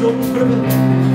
sofrer